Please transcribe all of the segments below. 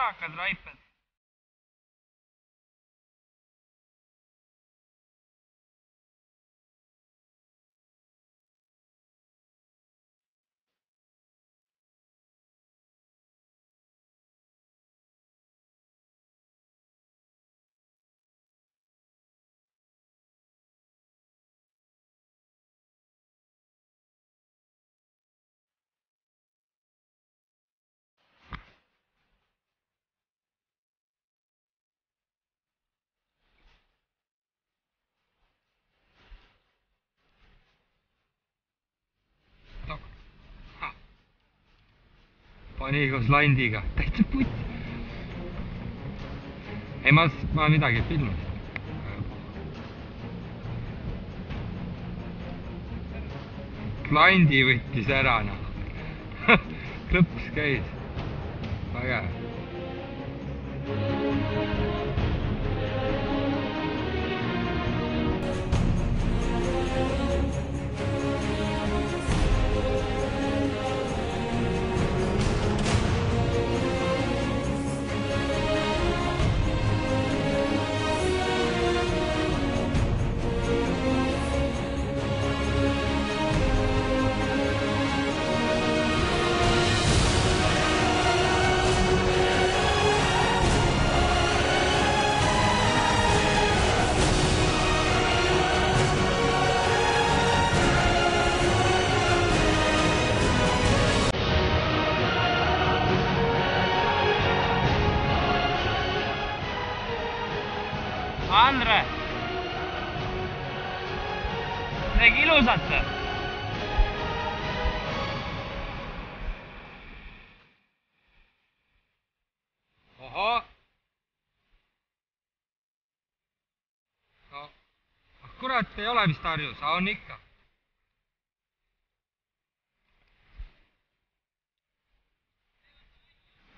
Iraq and Rifles. Pani koos landiga, täitsa putt. ei, ma, ma midagi filmasin. klandi võttis ära noh. klõps käis. vägev. Andre, midagi ilusat ahah. no kurat, ei ole vist harjus, aga on ikka.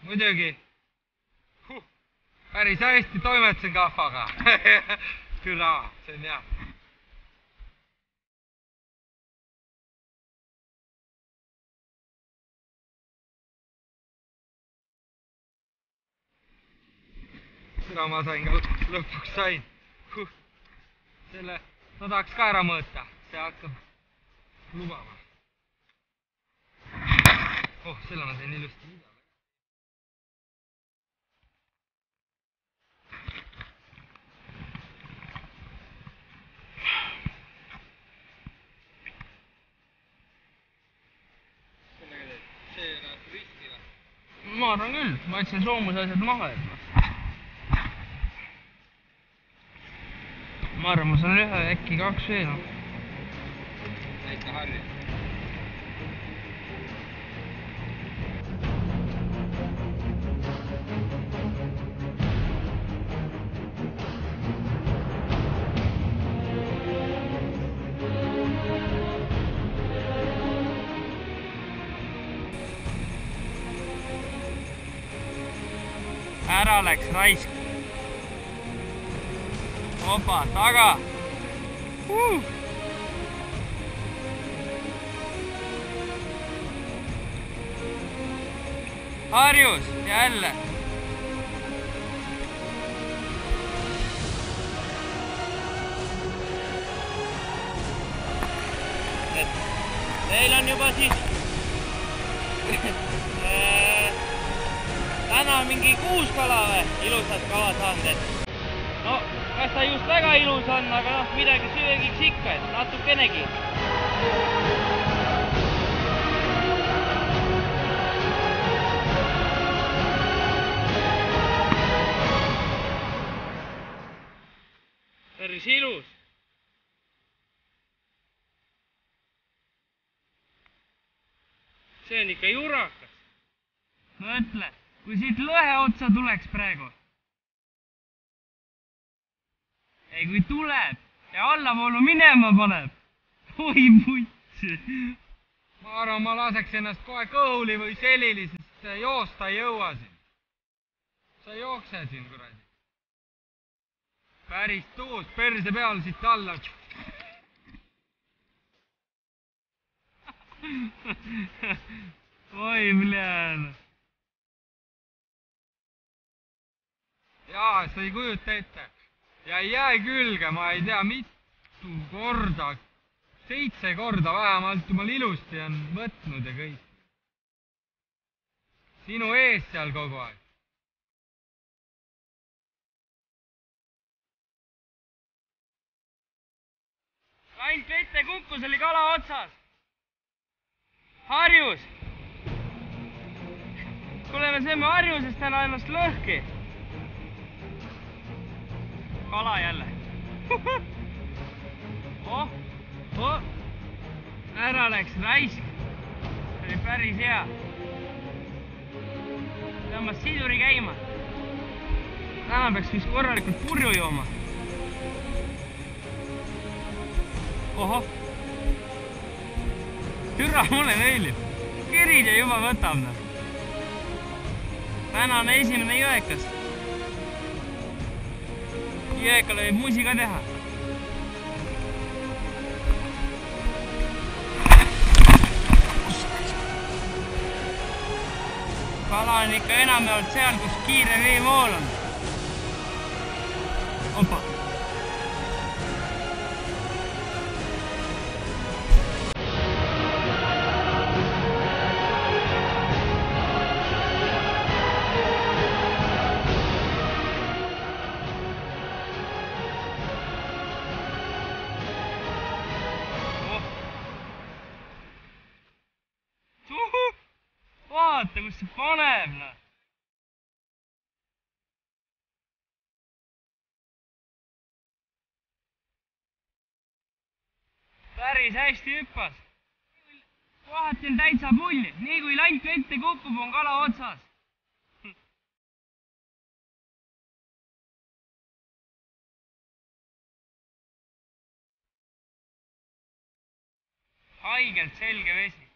muidugi. Päris hästi toimetasin kahvaga. türa, see on hea. türa, ma sain ka, lõpuks sain huh.. selle, ma tahaks ka ära mõõta, see hakkab lubama. oh, selle ma sain ilusti. Ma jätsin soomuse asjad maha, et ma arvan, ma saan ühe, äkki kaks veel. täitsa harju. Ära läks raisk. opa, taga uh.. harjus jälle. teil on juba siis täna mingi kuus kala või ilusat kala saanud, et no kas ta just väga ilus on, aga noh, midagi söögiks ikka, et natukenegi. päris ilus. see on ikka jurakas. mõtle, kui siit lõhe otsa tuleks praegu. ei, kui tuleb ja allavoolu minema paneb. oi puts. ma arvan, ma laseks ennast kohe kõhuli või selili, sest joosta ei jõua siin. sa ei jookse siin kuradi. päris tuus perse peal siit alla. oi, bljan. jaa, sa ei kujuta ette. ja ei jää külge, ma ei tea, mitu korda, seitse korda vähemalt, jumal ilusti on võtnud ja kõik. sinu ees seal kogu aeg. ainult vette kukkus, oli kala otsas. harjus. kuule, me sööme harjusest täna ennast lõhki. Kala jälle. oh, oh, ära läks raisk. see oli päris hea. tõmbas siduri käima. täna peaks vist korralikult purju jooma ohoh. türa, mulle meeldib. kiride juba võtab noh. tänane esimene jõekas. Võib musi ka teha. kala on ikka enamjaolt seal, kus kiire veevool on. vaata, kus see paneb, noh. päris hästi hüppas. kohati on täitsa pull, nii kui lant vette kukub, on kala otsas. haigelt selge vesi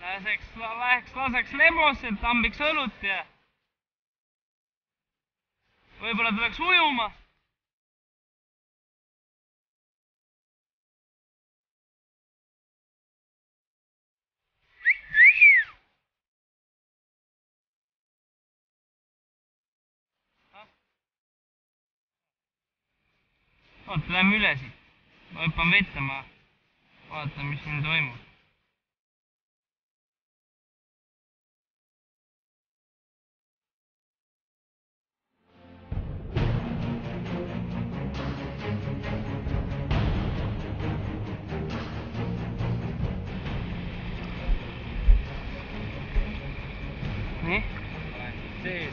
laseks, läheks, laseks lemosse, tambiks õlut ja võib-olla tuleks ujuma. oota, lähme üle siit. ma hüppan vette, ma vaatan, mis siin toimub.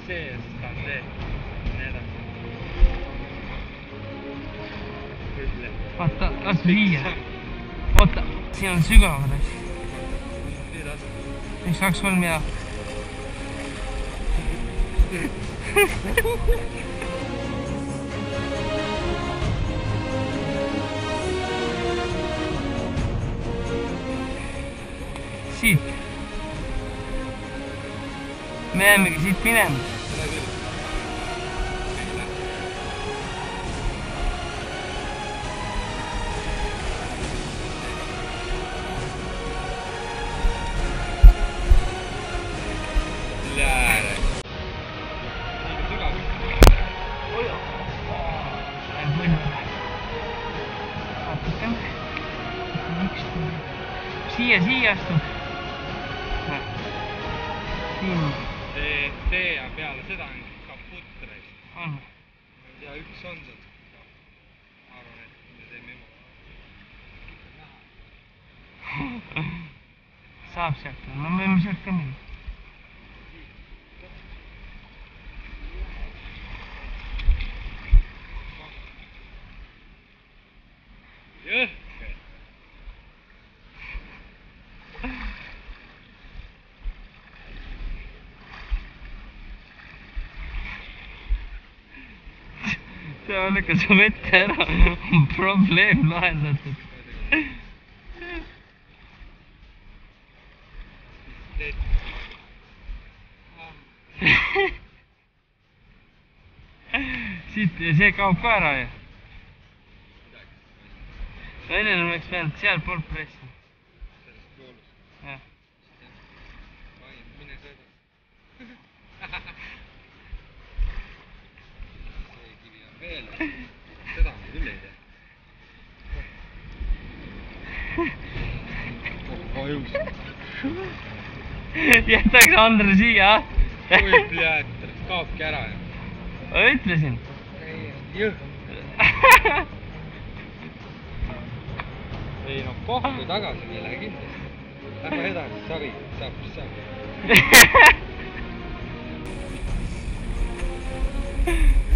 see, see ja siis tahan see. nii edasi. ütle. vaata, las viia. oota, siin on astub. siin see, see ja peale seda on kaputt raisk. on. ja üks on seal. ma arvan, et me teeme juba. saab sealt, no me võime sealt ka minna. Seal lükkas vette ära, probleem lahendatud. siit ja see kaob ka ära ju. enne oleks pidanud sealtpoolt pressima. sellest voolust. jah, mine sa seda ma küll ei tea. vajus. jätaks Andre siia, ah? oi, pljääd, kaobki ära ju. ma ütlesin. jõhk ei noh, kohvi tagasi ei lähe kindlasti. Lähme edasi, sari saab, mis saab. Ha ha ha!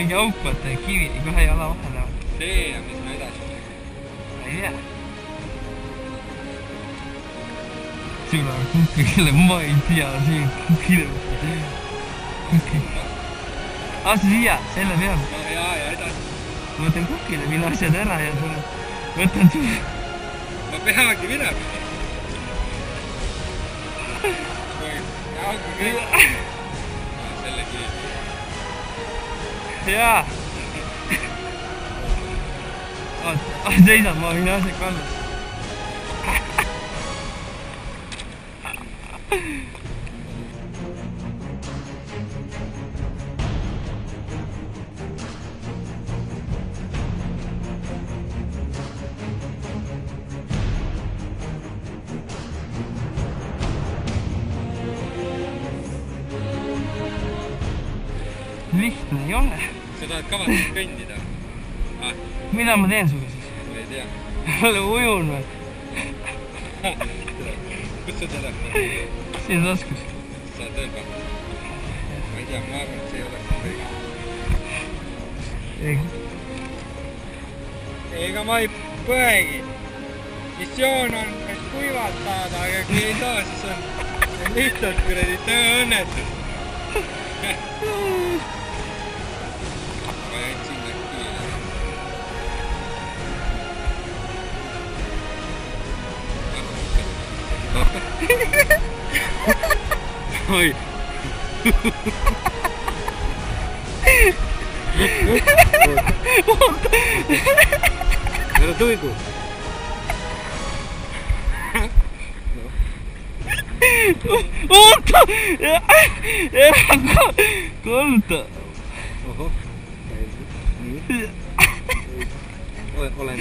Mingi auk, vaata, kivi kahe jala vahele. tee ja mis me edasi. ma ei tea. sul on kuke, kelle ma ei tea, see on kukile. kuke. astu siia, selle peale. no ja, ja edasi. ma võtan kukile minu asjad ära ja tulen, võtan su. ma peagi minema. jalgu jaa. oota, seisad, ma võin asja kallale. Lihtne ei ole. sa tahad kavatsed kõndida? ah, mida ma teen sinuga siis? ei tea. ole ujun või? kus su telefon on? siin taskus. sa oled veel pannud? ma ei tea, ma arvan, et see ei ole kõige. ega ma ei põegi. missioon on kas kuivalt saada, aga kui ei saa, siis on on lihtsalt kuradi tööõnnetus. oi. ära tuigu. oota, ära kalda. ohoh, nii, ole, ole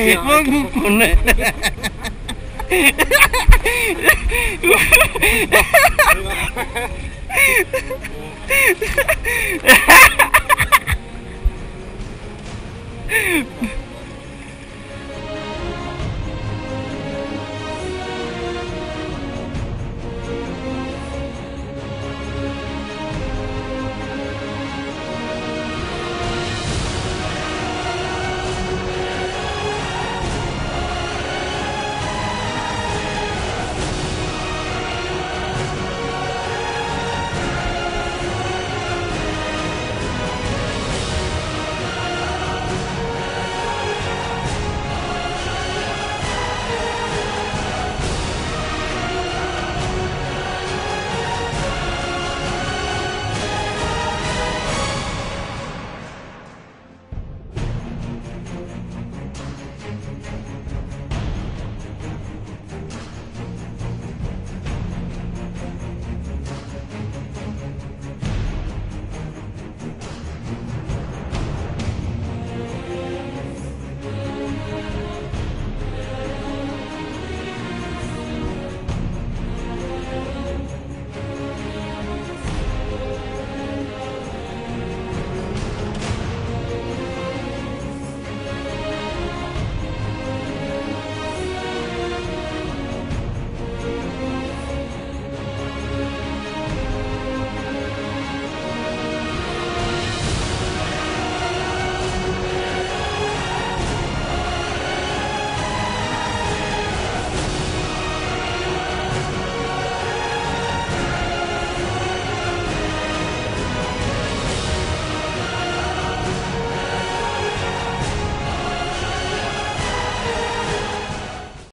你不能